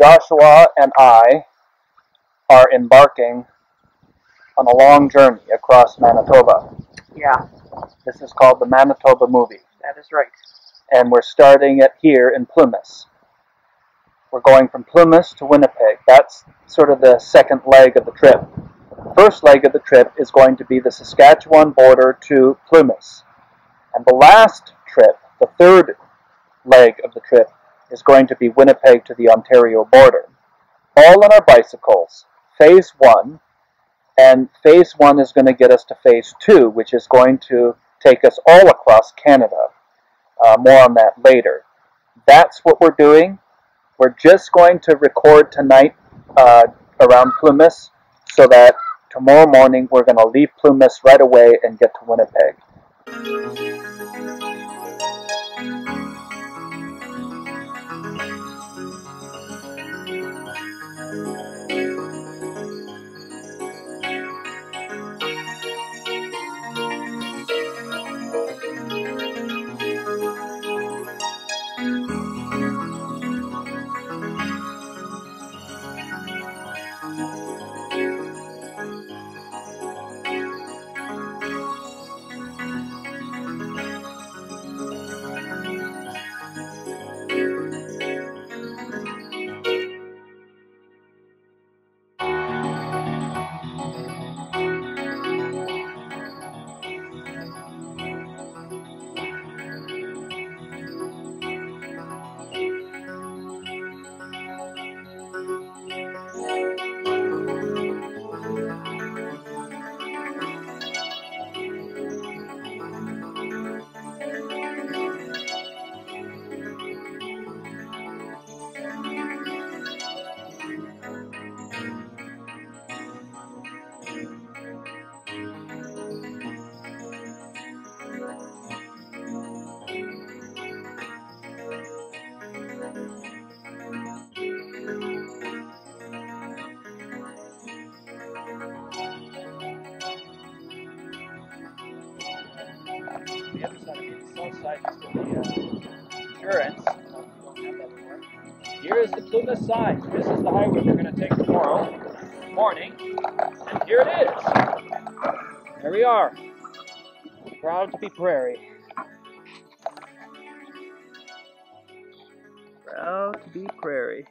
Joshua and I are embarking on a long journey across Manitoba. Yeah, This is called the Manitoba Movie, that is right. and we're starting it here in Plumas. We're going from Plumas to Winnipeg. That's sort of the second leg of the trip. The first leg of the trip is going to be the Saskatchewan border to Plumas. And the last trip, the third leg of the trip, is going to be Winnipeg to the Ontario border. All on our bicycles. Phase one. And phase one is going to get us to phase two, which is going to take us all across Canada. Uh, more on that later. That's what we're doing. We're just going to record tonight uh, around Plumas so that tomorrow morning we're going to leave Plumas right away and get to Winnipeg. The other side the south side is the uh, insurance. Here is the Plumas side. This is the highway we're going to take tomorrow morning. And here it is. There we are. Proud to be Prairie. Proud to be Prairie.